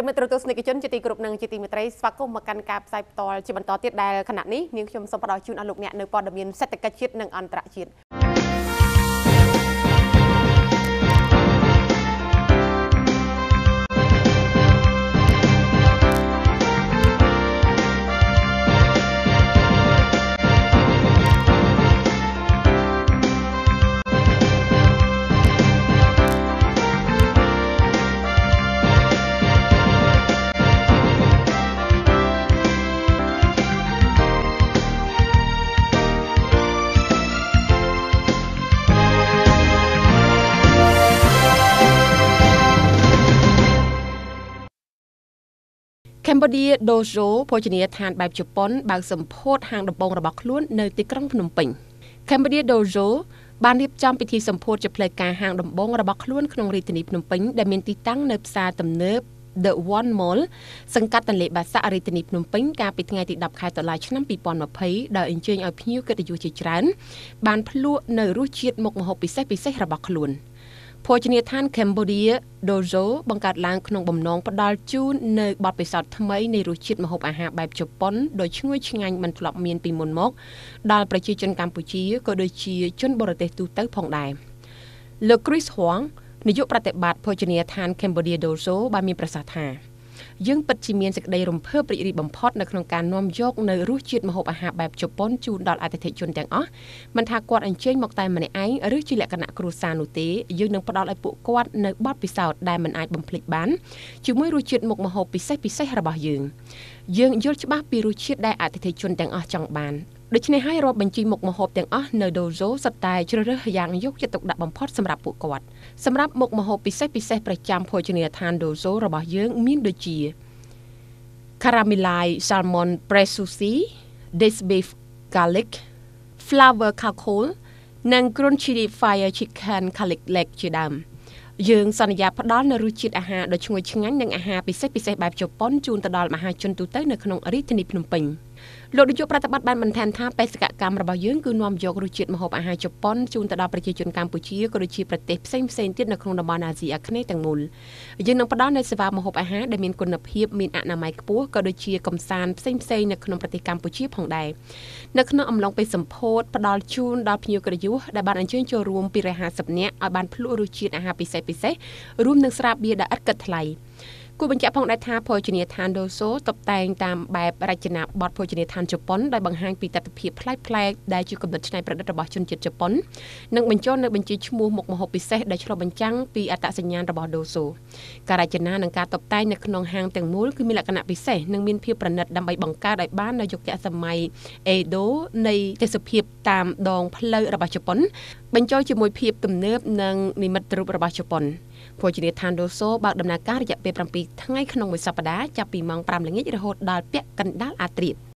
ប្រិមិត្តទស្សនិកជនជាទីគោរពនិងជាទីមេត្រីស្វាគមន៍មកកាន់ការផ្សាយផ្ទាល់ជាបន្តទៀតដែលខណៈនេះនាងខ្ញុំសូមផ្ដល់ជូនអស់លោកអ្នកនៅព័ត៌មានសេដ្ឋកិច្ចជាតិនិងអន្តរជាតិ កម្ពុជាដូហ្សូភោជនីយដ្ឋានបែបជប៉ុនបើកសម្ពោធហាងដំបងរបស់ខ្លួននៅទីក្រុងភ្នំពេញកម្ពុជាដូហ្សូបានរៀបចំពិធីសម្ពោធជាផ្លូវការហាងដំបងរបស់ខ្លួនក្នុងរាជធានីភ្នំពេញដែលមានទីតាំងនៅផ្សារទំនើប The One Mall សង្កាត់ទន្លេបាសាក់រាជធានីភ្នំពេញកាលពីថ្ងៃទី10ខែតុលាឆ្នាំ2020ដោយអញ្ជើញឲ្យភ្ញៀវកិត្តិយសជាច្រើនបានភ្លក់នៅរសជាតិមុខម្ហូបពិសេសពិសេសរបស់ខ្លួន។ ភោជនីយដ្ឋាន Cambodia Dojo បង្កើតឡើងក្នុងបំណងផ្ដល់ជូននៅបទពិសោធន៍ថ្មីនៃរសជាតិម្ហូបអាហារបែបជប៉ុនដ៏ឈ្ងុយឆ្ងាញ់មិនធ្លាប់មានពីមុនមក ដល់ប្រជាជនកម្ពុជាក៏ដូចជាជនបរទេសទូទៅផងដែរលោក Chris Huang នាយកប្រតិបត្តិភោជនីយដ្ឋាន Cambodia Dojo បានមានប្រសាសន៍ថា យើងពិតជាមានសេចក្តីរំភើបរីករាយបំផុតនៅក្នុងការនាំយកនៅរសជាតិម្ហូបអាហារបែបជប៉ុនជូនដល់អតិថិជនទាំងអស់មិនថាគាត់អញ្ជើញមកតែម្នាក់ឯងឬជាលក្ខណៈគ្រួសារនោះទេយើងនឹងផ្ដល់ឲ្យពួកគាត់នៅបទពិសោធន៍ដែលមិនអាចបំភ្លេចបានជាមួយរសជាតិមុខម្ហូបពិសេសពិសេសរបស់យើងយើងយល់ច្បាស់ពីរសជាតិដែលអតិថិជនទាំងអស់ចង់បាន ដូច្នេះហើយរាប់បញ្ជីមុខម្ហូបទាំងអស់នៅ Dojo សុទ្ធតែជ្រើសរើសយ៉ាងយកចិត្តទុកដាក់បំផុតសម្រាប់ពួកគាត់សម្រាប់មុខម្ហូបពិសេសពិសេសប្រចាំភោជនីយដ្ឋាន Dojo របស់យើងមានដូចជា Caramelized salmon presushi, Diced beef garlic, flour charcoal និង grilled chili fire chicken garlic leg ជាដើមយើងសន្យាផ្ដល់នូវរសជាតិអាហារដ៏ឈ្ងុយឆ្ងាញ់និងអាហារពិសេសពិសេសបែបជប៉ុនជូនទៅដល់មហាជនទូទៅនៅក្នុងរាជធានីភ្នំពេញ។ លោកនាយកប្រតិបត្តិបានបន្ថែមថាបេសកកម្មរបស់យើងគឺនាំយករសជាតិម្ហូបអាហារជប៉ុនជូនទៅដល់ប្រជាជនកម្ពុជាក៏ដូចជាប្រទេសផ្សេងផ្សេងទៀតនៅក្នុងតំបន់អាស៊ីអាគ្នេយ៍ទាំងមូលយើងនឹងផ្ដល់នូវសេវាម្ហូបអាហារដែលមានគុណភាពមានអនាម័យខ្ពស់ក៏ដូចជាកំសាន្តផ្សេងផ្សេងនៅក្នុងប្រទេសកម្ពុជាផងដែរនៅក្នុងអំឡុងពេលសម្ពោធផ្ដល់ជូនដល់ភ្ញៀវកិត្តិយសដែលបានអញ្ជើញចូលរួមពី150នាក់ឲ្យបានភ្លក់រសជាតិអាហារពិសេសពិសេសរួមនឹងស្រាបៀរដែលឥតគិតថ្លៃ គួរបញ្ជាក់ផងដែរថាភោជនីយដ្ឋានដូសូតុបតែងតាមបែបរចនាបថភោជនីយដ្ឋានជប៉ុនដោយបង្ហាញពីទស្សនវិជ្ជាប្លែកៗដែលជាកំណត់ច្នៃប្រឌិតរបស់ជនជាតិជប៉ុននិងបញ្ចូលនៅបញ្ជីឈ្មោះមុខម្ហូបពិសេសដែលឆ្លុះបញ្ចាំងពីអត្តសញ្ញាណរបស់ដូសូការរចនានិងការតុបតែងនៅក្នុងហាងទាំងមូលគឺមានលក្ខណៈពិសេសនិងមានភាពប្រណិតដើម្បីបង្កើតឲ្យបាននូវយុគសម័យអេដូនៃទេសភាពតាមដងផ្លូវរបស់ជប៉ុន បញ្ចូលជាមួយភាពទំនើបនិងនិមិត្តរូបរបស់ជប៉ុន ភោជនីយដ្ឋានដូសូបើកដំណើរការរយៈពេល7ថ្ងៃក្នុងមួយសប្តាហ៍ចាប់ពីម៉ោង5ល្ងាចរហូតដល់ពាក់កណ្ដាលអាធ្រាត្រ